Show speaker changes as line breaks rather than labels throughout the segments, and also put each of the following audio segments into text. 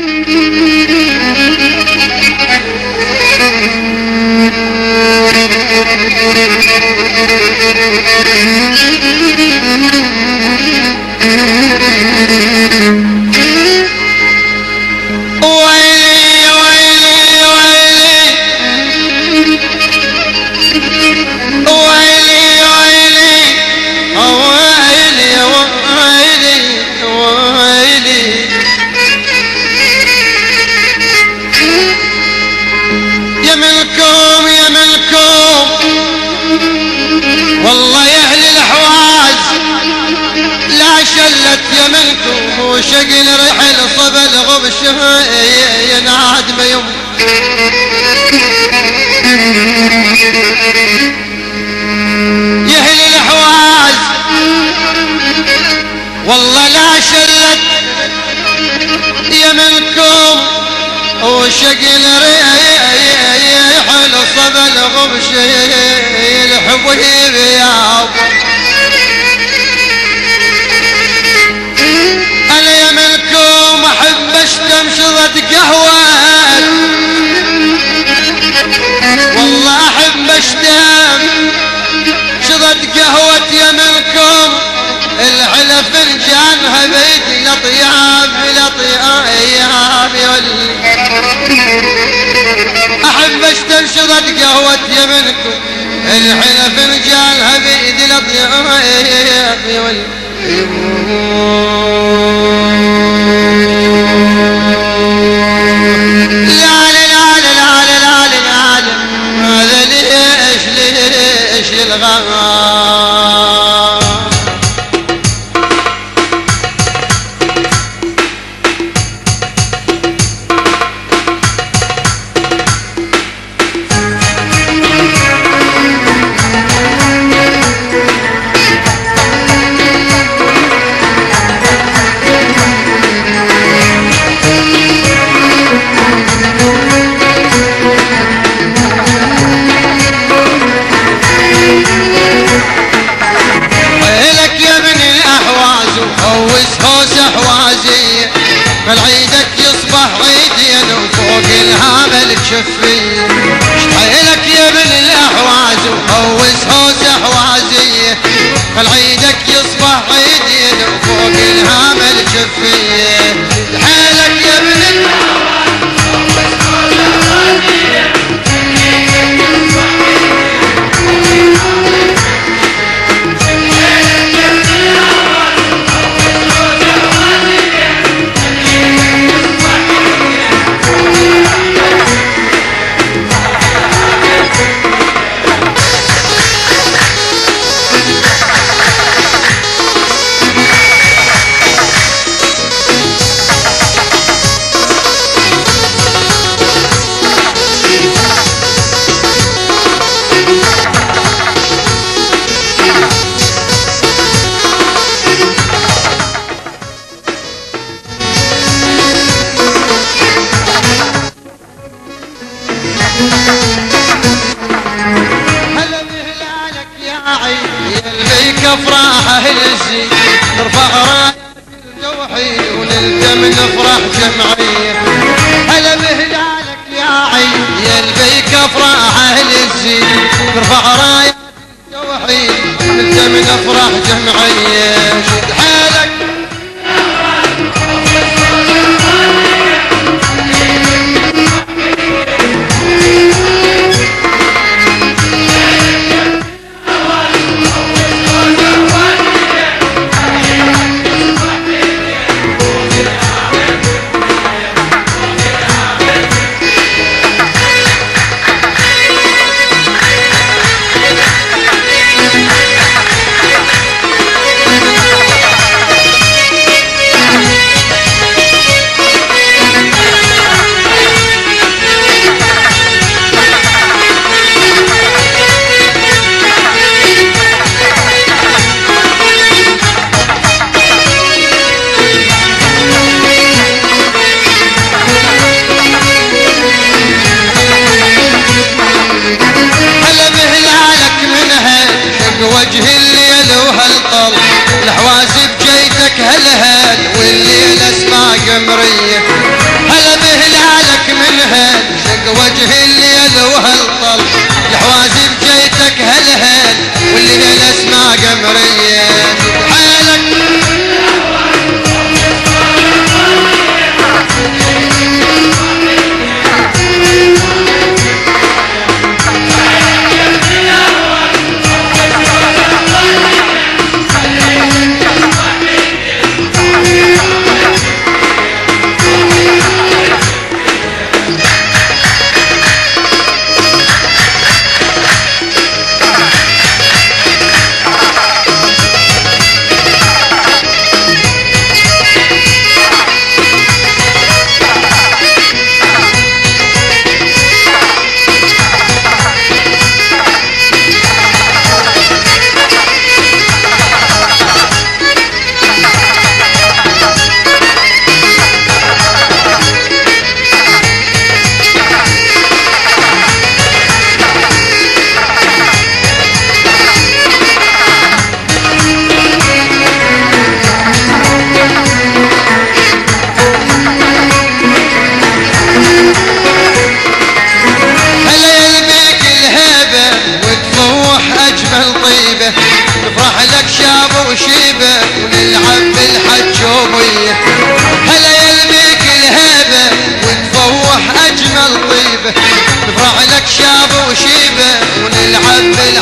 Música وشق الرحل صبا الغبش ينعاد ما يوم يهل الحواز والله لا شلت منكم وشق الرحل صبا الغبش الحبيب يا أبو شربت قهوة. والله أحب اشتم شربت قهوة يمنكم العلا فنجان هبيت لطياب لطياب. أحب أشتم شربت قهوة يمنكم العلا فنجان هبيت لطياب. ولي 啊。السفلي اشتعلك يا ابن الأحواز وقوس هوس احوازيه خل عيدك يصبح عيدين وفوق الهامل شفيه هلزي نرفع راية الجوحي ونلتم نفرح جمعية هلا بهلالك يا عيني البيك افراح هلزي نرفع راية الجوحي ونلتم نفرح جمعية شد حالك وجه اللي يلوها الطل. يا حوازب هل هلهل واللي هي قمرية. وشيبة ونلعب بالحجومية هلا يلبيك الهيبة ونفوح أجمل طيبة. نفرع لك شاب وشيبة ونلعب بالحجومية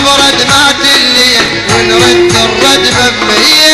ببرد مات الليل ونرد الردمة بمية.